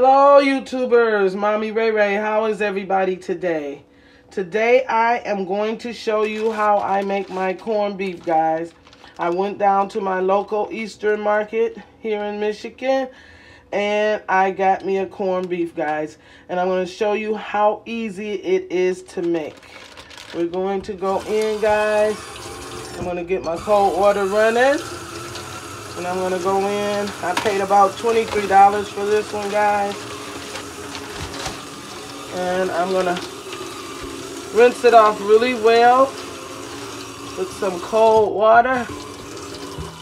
Hello YouTubers, Mommy Ray Ray, how is everybody today? Today I am going to show you how I make my corned beef guys. I went down to my local Eastern market here in Michigan and I got me a corned beef guys and I'm going to show you how easy it is to make. We're going to go in guys. I'm going to get my cold water running and I'm gonna go in. I paid about $23 for this one, guys. And I'm gonna rinse it off really well with some cold water,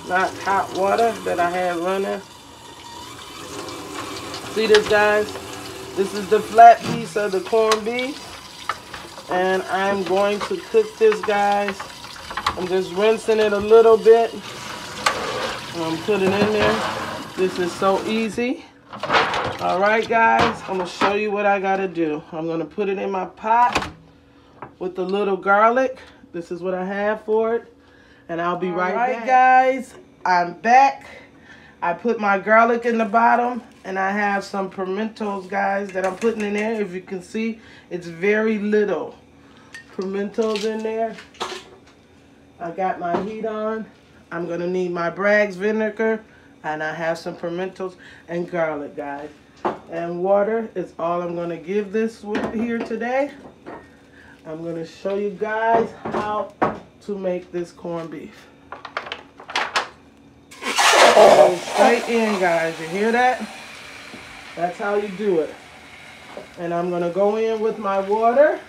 not hot water that I have running. See this, guys? This is the flat piece of the corned beef. And I'm going to cook this, guys. I'm just rinsing it a little bit. Um, I'm putting in there. This is so easy. All right, guys, I'm gonna show you what I gotta do. I'm gonna put it in my pot with the little garlic. This is what I have for it. And I'll be All right, right back. guys, I'm back. I put my garlic in the bottom and I have some pimentos, guys, that I'm putting in there. If you can see, it's very little pimentos in there. I got my heat on. I'm going to need my Bragg's vinegar. And I have some pimentos and garlic, guys. And water is all I'm going to give this here today. I'm going to show you guys how to make this corned beef. Straight in, guys. You hear that? That's how you do it. And I'm going to go in with my water.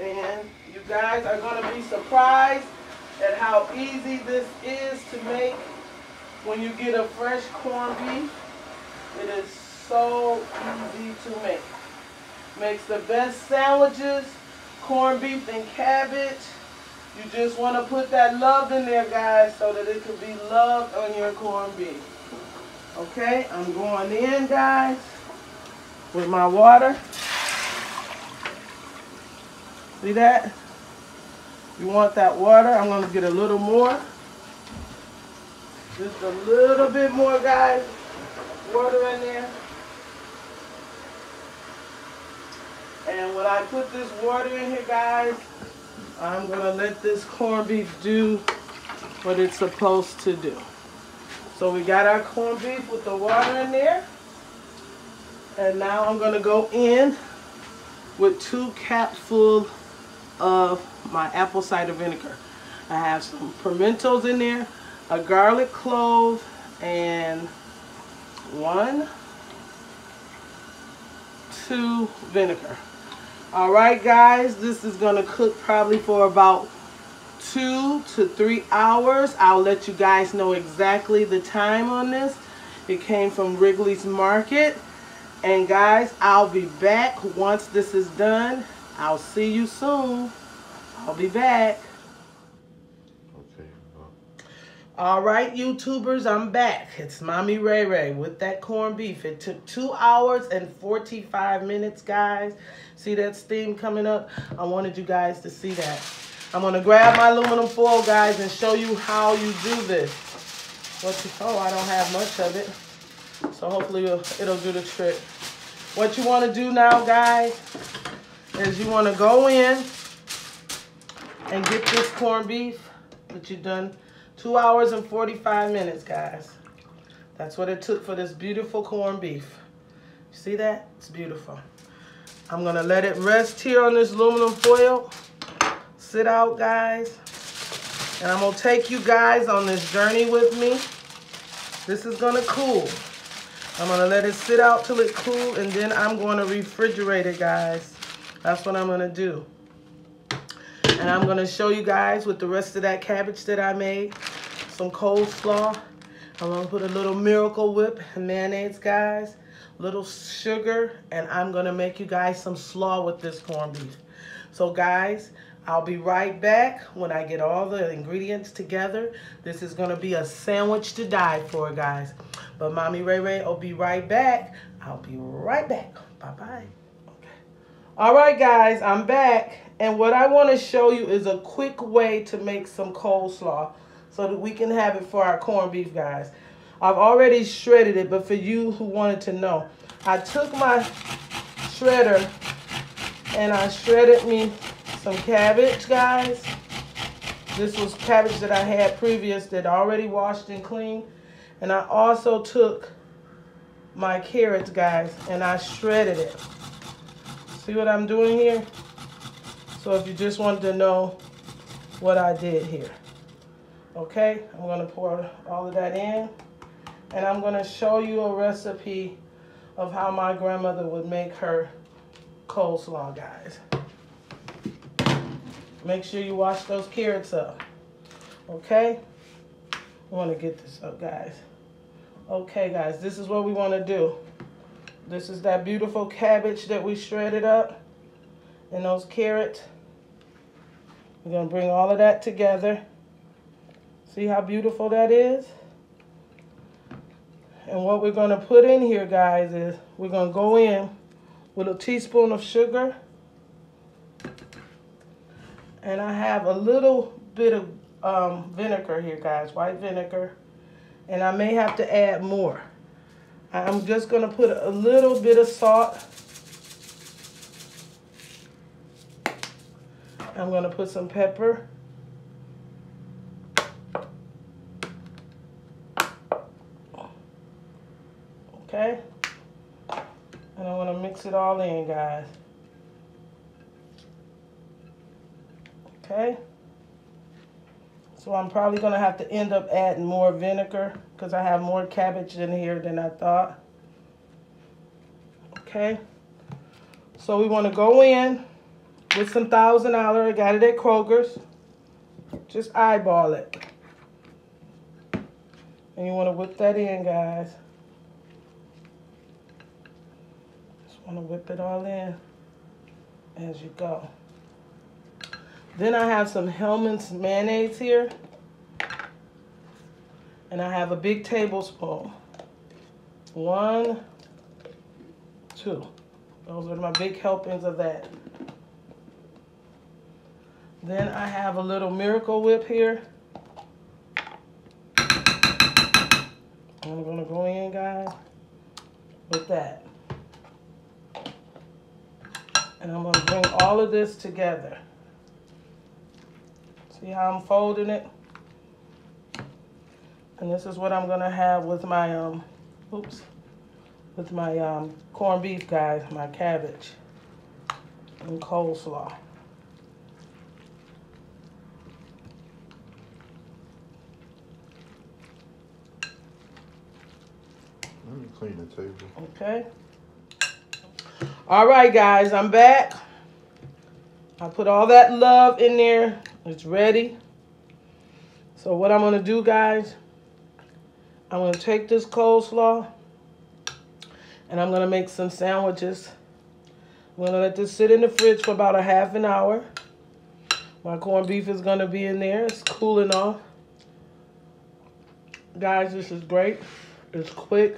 And you guys are going to be surprised at how easy this is to make when you get a fresh corned beef. It is so easy to make. Makes the best sandwiches, corned beef and cabbage. You just want to put that love in there, guys, so that it can be loved on your corned beef. Okay, I'm going in, guys, with my water. See that? You want that water? I'm going to get a little more. Just a little bit more, guys. Water in there. And when I put this water in here, guys, I'm going to let this corned beef do what it's supposed to do. So we got our corned beef with the water in there. And now I'm going to go in with two capfuls of my apple cider vinegar. I have some pimentos in there, a garlic clove, and one, two vinegar. All right, guys, this is going to cook probably for about two to three hours. I'll let you guys know exactly the time on this. It came from Wigley's Market. And guys, I'll be back once this is done. I'll see you soon. I'll be back. Okay. All right, YouTubers, I'm back. It's Mommy Ray Ray with that corned beef. It took two hours and 45 minutes, guys. See that steam coming up? I wanted you guys to see that. I'm going to grab my aluminum foil, guys, and show you how you do this. What you, oh, I don't have much of it. So hopefully it'll, it'll do the trick. What you want to do now, guys, is you want to go in and get this corned beef that you've done two hours and 45 minutes, guys. That's what it took for this beautiful corned beef. See that? It's beautiful. I'm going to let it rest here on this aluminum foil. Sit out, guys. And I'm going to take you guys on this journey with me. This is going to cool. I'm going to let it sit out till it cool, and then I'm going to refrigerate it, guys. That's what I'm going to do. And I'm going to show you guys with the rest of that cabbage that I made. Some coleslaw. I'm going to put a little Miracle Whip mayonnaise, guys. Little sugar. And I'm going to make you guys some slaw with this corned beef. So, guys, I'll be right back when I get all the ingredients together. This is going to be a sandwich to die for, guys. But Mommy Ray Ray will be right back. I'll be right back. Bye-bye. All right, guys, I'm back. And what I want to show you is a quick way to make some coleslaw so that we can have it for our corned beef, guys. I've already shredded it, but for you who wanted to know, I took my shredder and I shredded me some cabbage, guys. This was cabbage that I had previous that already washed and cleaned. And I also took my carrots, guys, and I shredded it. See what I'm doing here? So if you just wanted to know what I did here. Okay, I'm gonna pour all of that in. And I'm gonna show you a recipe of how my grandmother would make her coleslaw, guys. Make sure you wash those carrots up. Okay? I want to get this up, guys. Okay, guys, this is what we want to do. This is that beautiful cabbage that we shredded up and those carrots. We're going to bring all of that together. See how beautiful that is? And what we're going to put in here, guys, is we're going to go in with a teaspoon of sugar. And I have a little bit of um, vinegar here, guys, white vinegar. And I may have to add more. I'm just going to put a little bit of salt. I'm going to put some pepper. Okay? And I want to mix it all in, guys. Okay? So I'm probably going to have to end up adding more vinegar because I have more cabbage in here than I thought. Okay? So we want to go in with some Thousand dollar. I got it at Kroger's. Just eyeball it. And you want to whip that in, guys. Just want to whip it all in as you go. Then I have some Hellmann's mayonnaise here. And I have a big tablespoon. One, two. Those are my big helpings of that. Then I have a little Miracle Whip here. I'm to go in, guys, with that. And I'm to bring all of this together. See how I'm folding it? And this is what I'm going to have with my, um, oops, with my um, corned beef, guys, my cabbage and coleslaw. Let me clean the table. Okay. All right, guys, I'm back. I put all that love in there. It's ready. So what I'm going to do, guys, I'm going to take this coleslaw and I'm going to make some sandwiches. I'm going to let this sit in the fridge for about a half an hour. My corned beef is going to be in there. It's cooling off. Guys, this is great. It's quick.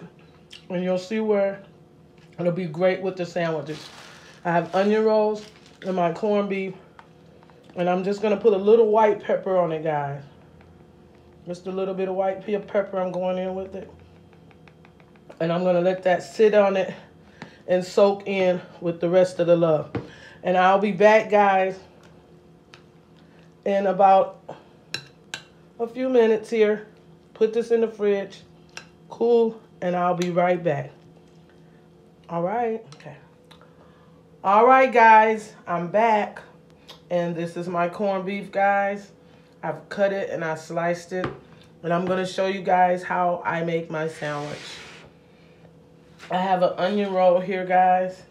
And you'll see where It'll be great with the sandwiches. I have onion rolls and my corned beef. And I'm just going to put a little white pepper on it, guys. Just a little bit of white pepper I'm going in with it. And I'm going to let that sit on it and soak in with the rest of the love. And I'll be back, guys, in about a few minutes here. Put this in the fridge, cool, and I'll be right back. All right. Okay. All right, guys. I'm back. And this is my corned beef, guys. I've cut it and I sliced it. And I'm to show you guys how I make my sandwich. I have an onion roll here, guys.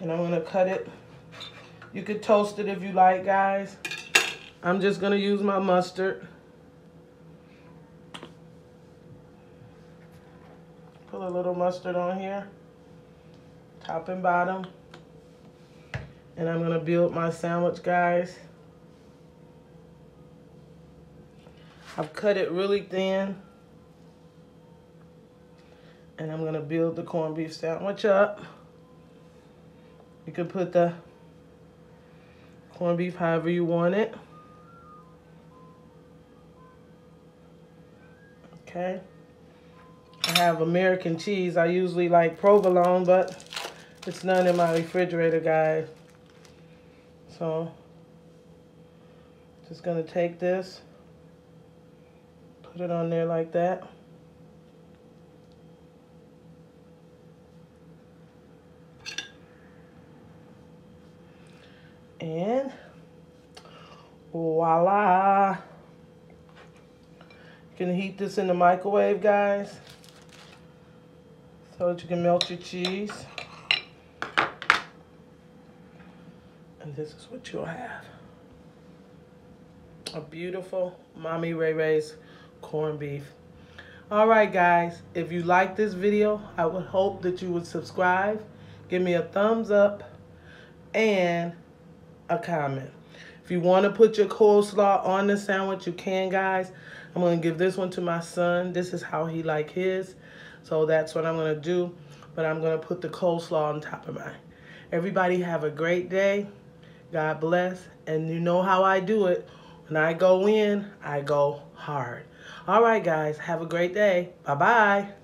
And I'm to cut it. You could toast it if you like, guys. I'm just to use my mustard. Put a little mustard on here top and bottom. And I'm gonna build my sandwich, guys. I've cut it really thin. And I'm gonna build the corned beef sandwich up. You can put the corned beef however you want it. Okay. I have American cheese. I usually like provolone, but it's none in my refrigerator, guys. So, just gonna take this, put it on there like that. And voila. You can heat this in the microwave, guys, so that you can melt your cheese. And this is what you'll have. A beautiful Mommy Ray Ray's corned beef. All right, guys, if you like this video, I would hope that you would subscribe, give me a thumbs up, and a comment. If you want to put your coleslaw on the sandwich, you can, guys. I'm going to give this one to my son. This is how he like his. So that's what I'm going to do. But I'm going to put the coleslaw on top of mine. Everybody have a great day. God bless. And you know how I do it. When I go in, I go hard. All right, guys. Have a great day. Bye-bye.